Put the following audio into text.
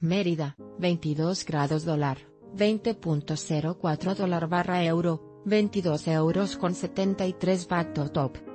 Mérida, 22 grados dólar, 20.04 dólar barra euro, 22 euros con 73 baht top.